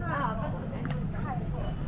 啊，好的。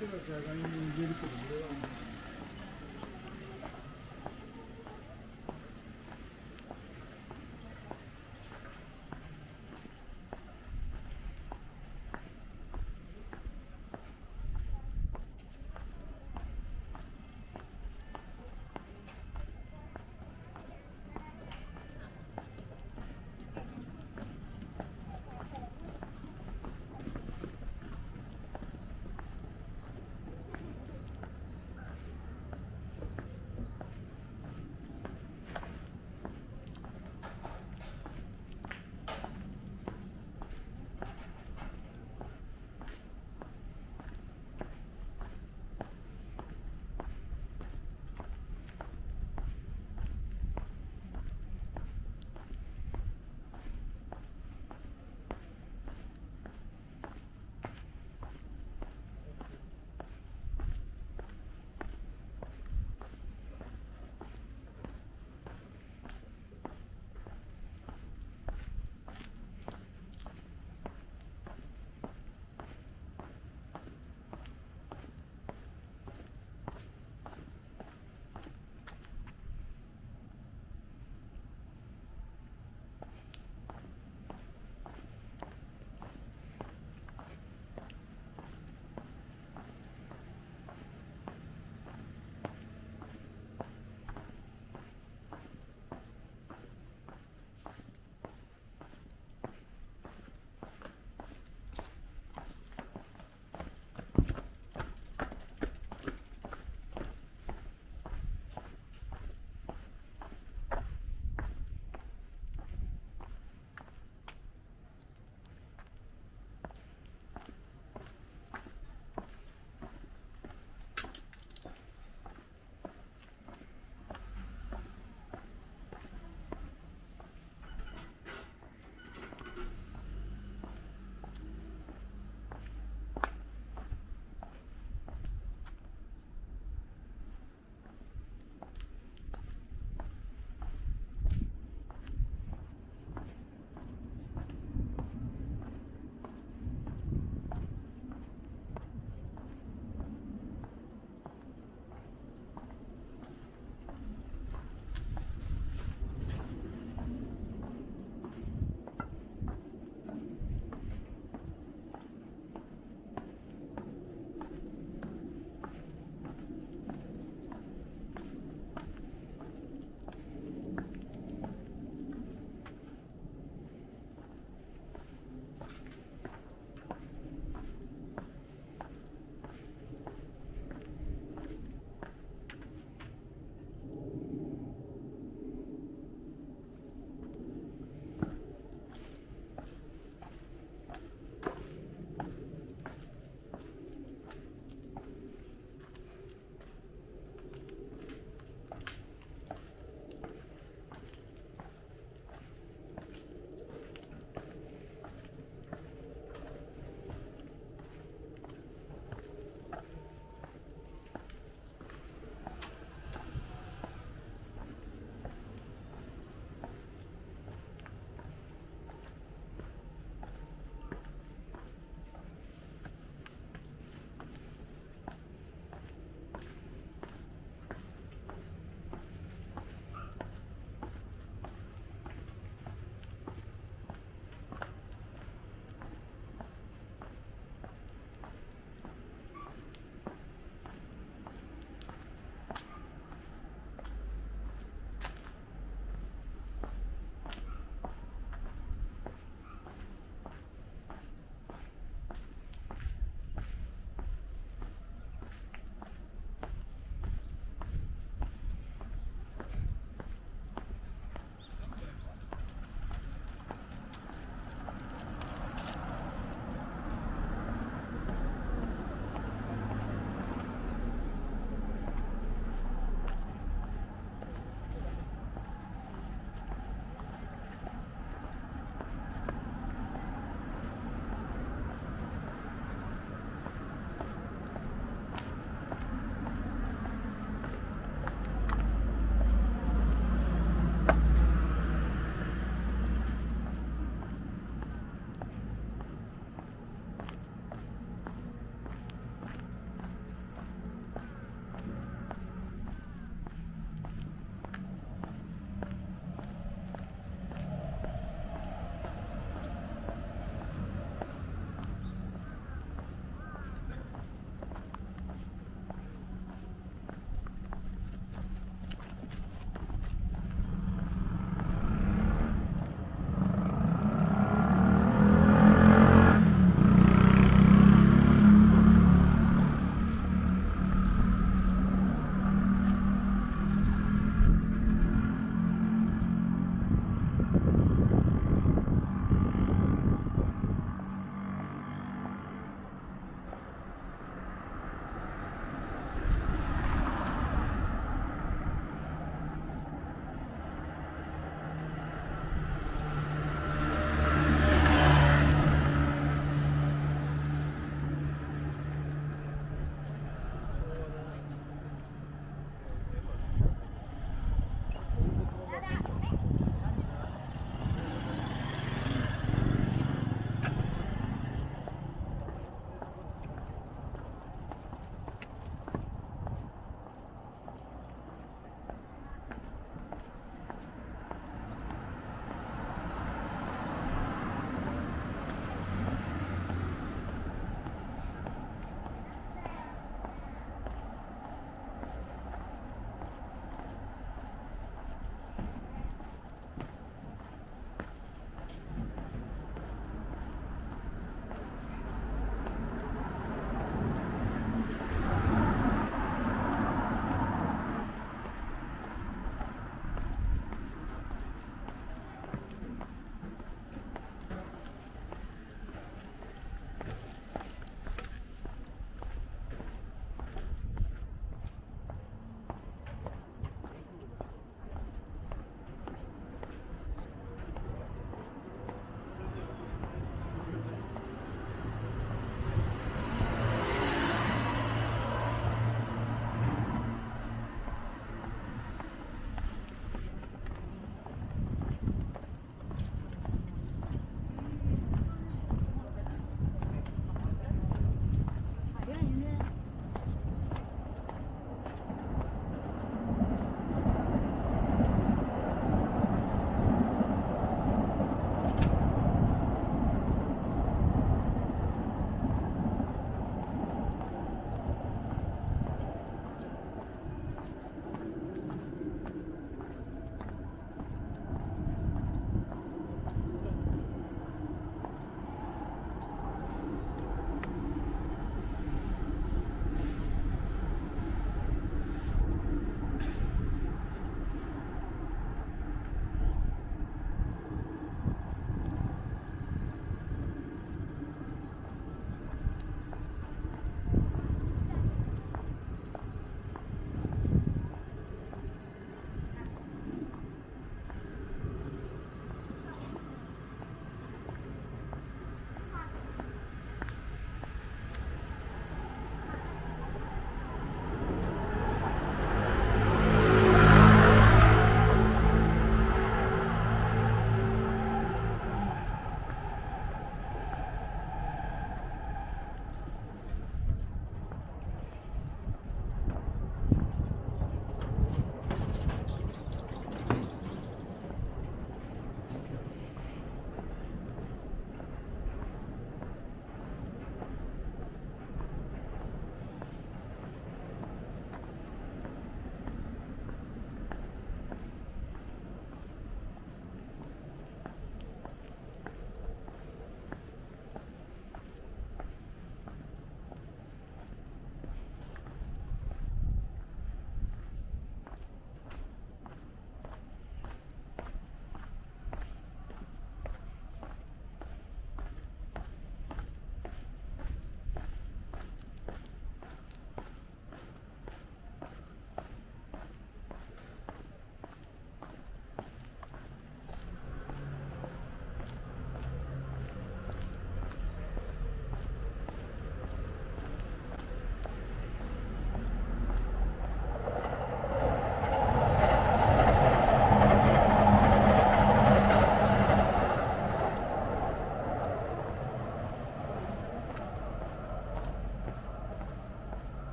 Biraz aşağıdan gelip olur.